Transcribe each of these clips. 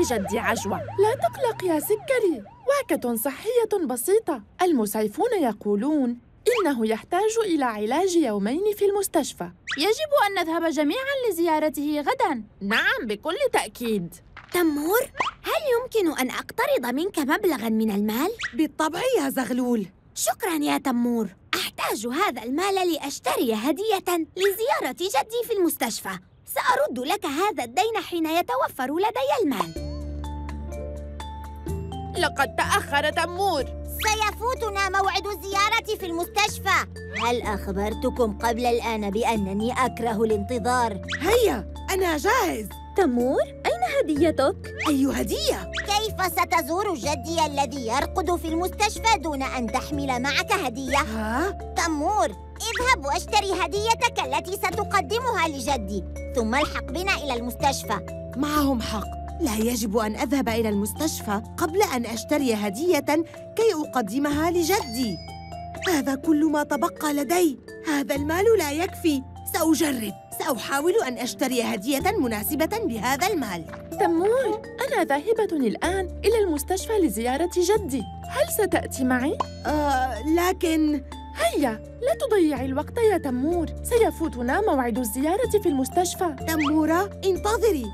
بجدي عجوة؟ لا تقلق يا سكري. وعكة صحية بسيطة. المسعفون يقولون إنه يحتاج إلى علاج يومين في المستشفى. يجب أن نذهب جميعاً لزيارته غداً. نعم بكل تأكيد. تمور هل يمكن أن أقترض منك مبلغاً من المال؟ بالطبع يا زغلول. شكراً يا تمور أحتاج هذا المال لأشتري هدية لزيارة جدي في المستشفى. سأرد لك هذا الدين حين يتوفر لدي المال. لقد تأخر تمور سيفوتنا موعد الزيارة في المستشفى هل أخبرتكم قبل الآن بأنني أكره الانتظار؟ هيا أنا جاهز تمور أين هديتك؟ أي هدية؟ كيف ستزور جدي الذي يرقد في المستشفى دون أن تحمل معك هدية؟ ها؟ تمور اذهب واشتري هديتك التي ستقدمها لجدي ثم الحق بنا إلى المستشفى معهم حق لا يجب أن أذهب إلى المستشفى قبل أن أشتري هدية كي أقدمها لجدي. هذا كل ما تبقى لدي. هذا المال لا يكفي. سأجرب. سأحاول أن أشتري هدية مناسبة بهذا المال. تمور أنا ذاهبة الآن إلى المستشفى لزيارة جدي. هل ستأتي معي؟ آه، لكن هيا لا تضيعي الوقت يا تمور. سيفوتنا موعد الزيارة في المستشفى. تمورة انتظري.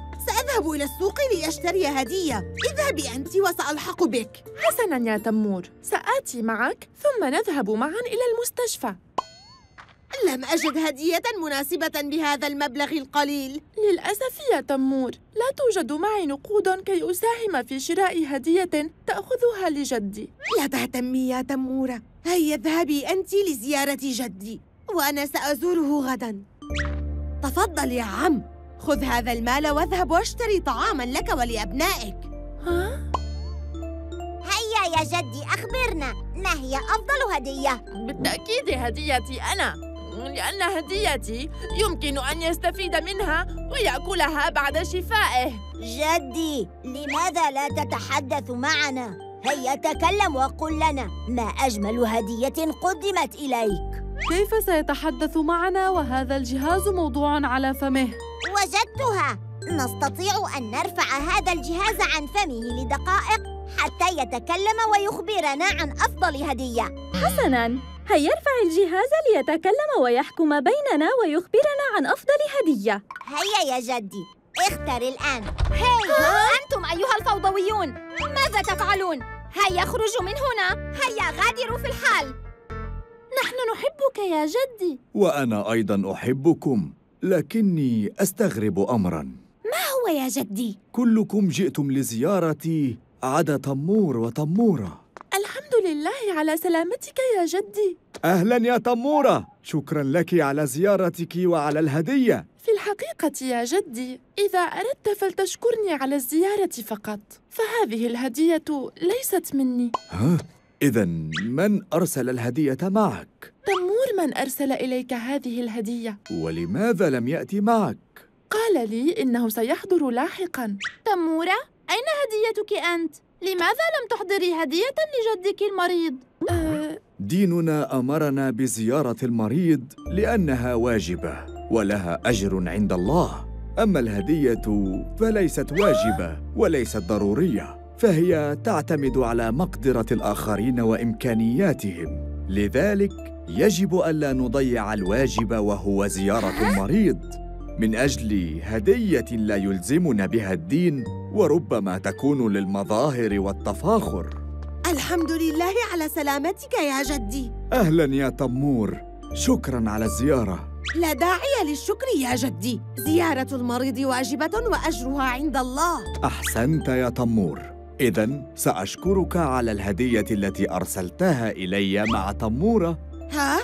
سأذهب إلى السوق لأشتري هدية. اذهبي أنت وسألحق بك. حسناً يا تمور. سآتي معك ثم نذهب معاً إلى المستشفى. لم أجد هدية مناسبة بهذا المبلغ القليل. للأسف يا تمور لا توجد معي نقود كي أساهم في شراء هدية تأخذها لجدي. لا تهتمي يا تمورة. هيا اذهبي أنت لزيارة جدي وأنا سأزوره غداً. تفضل يا عم. خذ هذا المال واذهب واشتري طعاماً لك ولأبنائك ها؟ هيا يا جدي أخبرنا ما هي أفضل هدية؟ بالتأكيد هديتي أنا لأن هديتي يمكن أن يستفيد منها ويأكلها بعد شفائه جدي لماذا لا تتحدث معنا؟ هيا تكلم وقل لنا ما أجمل هدية قدمت إليك كيف سيتحدث معنا وهذا الجهاز موضوع على فمه؟ وجدتها. نستطيع أن نرفع هذا الجهاز عن فمه لدقائق حتى يتكلم ويخبرنا عن أفضل هدية. حسناً. هيا ارفع الجهاز ليتكلم ويحكم بيننا ويخبرنا عن أفضل هدية. هيا يا جدي. اختر الآن. هاي أنتم أيها الفوضويون. ماذا تفعلون؟ هيا اخرجوا من هنا. هيا غادروا في الحال. نحن نحبك يا جدي. وأنا أيضا أحبكم. لكني أستغرب أمرا. ما هو يا جدي؟ كلكم جئتم لزيارتي عدا تمور وتمورة. الحمد لله على سلامتك يا جدي. أهلا يا تمورة. شكرا لك على زيارتك وعلى الهدية. في الحقيقة يا جدي إذا أردت فلتشكرني على الزيارة فقط. فهذه الهدية ليست مني. ها؟ إذا من أرسل الهدية معك؟ من أرسل إليك هذه الهدية ولماذا لم يأتي معك؟ قال لي إنه سيحضر لاحقاً تمورة أين هديتك أنت؟ لماذا لم تحضري هدية لجدك المريض؟ أه ديننا أمرنا بزيارة المريض لأنها واجبة ولها أجر عند الله أما الهدية فليست واجبة وليست ضرورية فهي تعتمد على مقدرة الآخرين وإمكانياتهم لذلك يجب ألا نضيع الواجب وهو زيارة المريض من أجل هدية لا يلزمنا بها الدين وربما تكون للمظاهر والتفاخر. الحمد لله على سلامتك يا جدي. أهلا يا تمور. شكرا على الزيارة. لا داعي للشكر يا جدي. زيارة المريض واجبة وأجرها عند الله. أحسنت يا تمور. إذا سأشكرك على الهدية التي أرسلتها إلي مع تمورة ها؟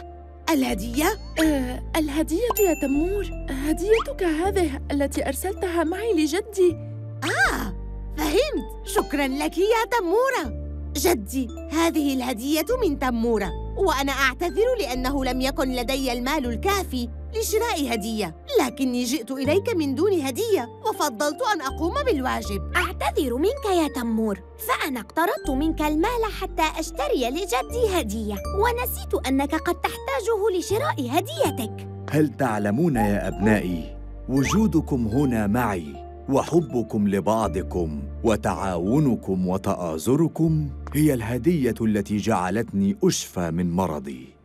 الهدية؟ أه الهدية يا تمور. هديتك هذه التي أرسلتها معي لجدي. آه فهمت. شكرا لك يا تمورة. جدي هذه الهدية من تمورة وأنا أعتذر لأنه لم يكن لدي المال الكافي لشراء هدية. لكني جئت إليك من دون هدية وفضلت أن أقوم بالواجب. أعتذر منك يا تمور فأنا اقترضت منك المال حتى أشتري لجدي هدية ونسيت أنك قد تحتاجه لشراء هديتك. هل تعلمون يا أبنائي وجودكم هنا معي وحبكم لبعضكم وتعاونكم وتآزركم هي الهدية التي جعلتني أشفى من مرضي.